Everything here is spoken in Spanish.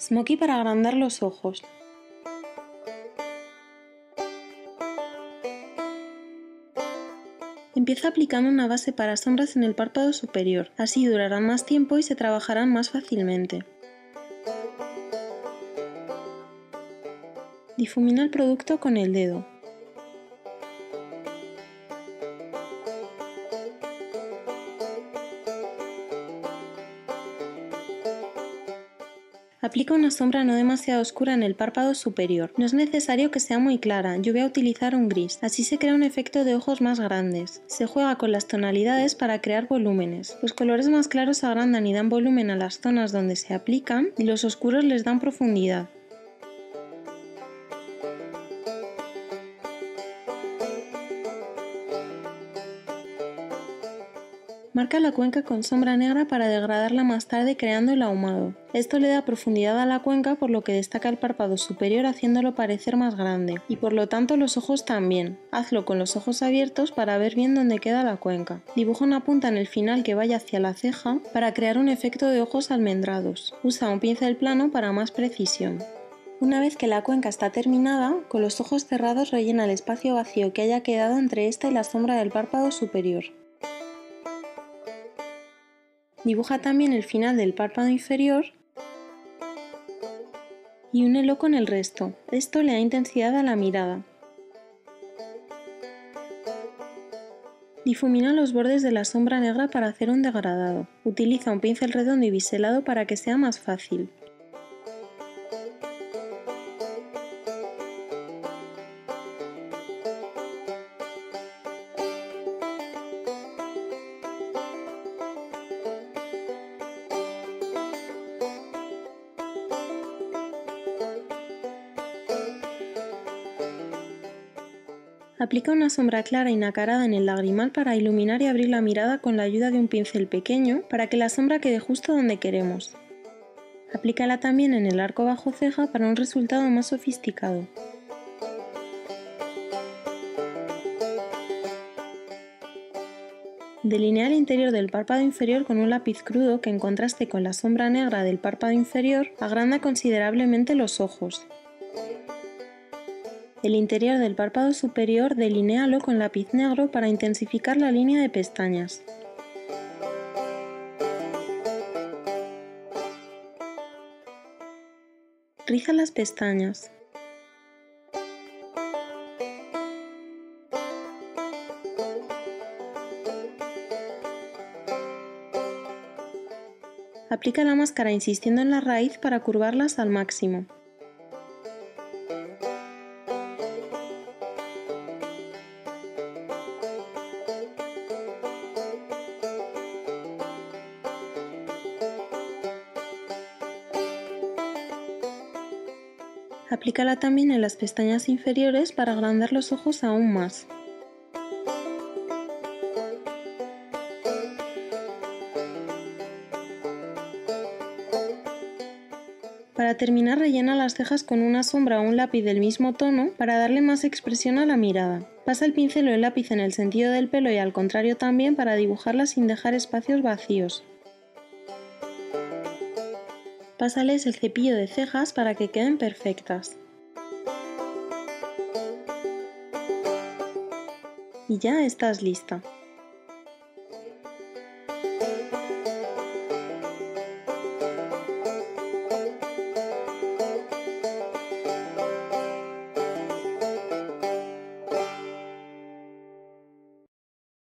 Smoky para agrandar los ojos. Empieza aplicando una base para sombras en el párpado superior, así durarán más tiempo y se trabajarán más fácilmente. Difumina el producto con el dedo. Aplica una sombra no demasiado oscura en el párpado superior. No es necesario que sea muy clara, yo voy a utilizar un gris, así se crea un efecto de ojos más grandes. Se juega con las tonalidades para crear volúmenes. Los colores más claros agrandan y dan volumen a las zonas donde se aplican y los oscuros les dan profundidad. Marca la cuenca con sombra negra para degradarla más tarde creando el ahumado. Esto le da profundidad a la cuenca por lo que destaca el párpado superior haciéndolo parecer más grande, y por lo tanto los ojos también. Hazlo con los ojos abiertos para ver bien dónde queda la cuenca. Dibuja una punta en el final que vaya hacia la ceja para crear un efecto de ojos almendrados. Usa un pincel plano para más precisión. Una vez que la cuenca está terminada, con los ojos cerrados rellena el espacio vacío que haya quedado entre esta y la sombra del párpado superior. Dibuja también el final del párpado inferior y únelo con el resto. Esto le da intensidad a la mirada. Difumina los bordes de la sombra negra para hacer un degradado. Utiliza un pincel redondo y biselado para que sea más fácil. Aplica una sombra clara y nacarada en el lagrimal para iluminar y abrir la mirada con la ayuda de un pincel pequeño para que la sombra quede justo donde queremos. Aplícala también en el arco bajo ceja para un resultado más sofisticado. Delinea el interior del párpado inferior con un lápiz crudo que en contraste con la sombra negra del párpado inferior agranda considerablemente los ojos. El interior del párpado superior delinéalo con lápiz negro para intensificar la línea de pestañas. Riza las pestañas. Aplica la máscara insistiendo en la raíz para curvarlas al máximo. Aplícala también en las pestañas inferiores para agrandar los ojos aún más. Para terminar rellena las cejas con una sombra o un lápiz del mismo tono para darle más expresión a la mirada. Pasa el pincel o el lápiz en el sentido del pelo y al contrario también para dibujarla sin dejar espacios vacíos. Pásales el cepillo de cejas para que queden perfectas. Y ya estás lista.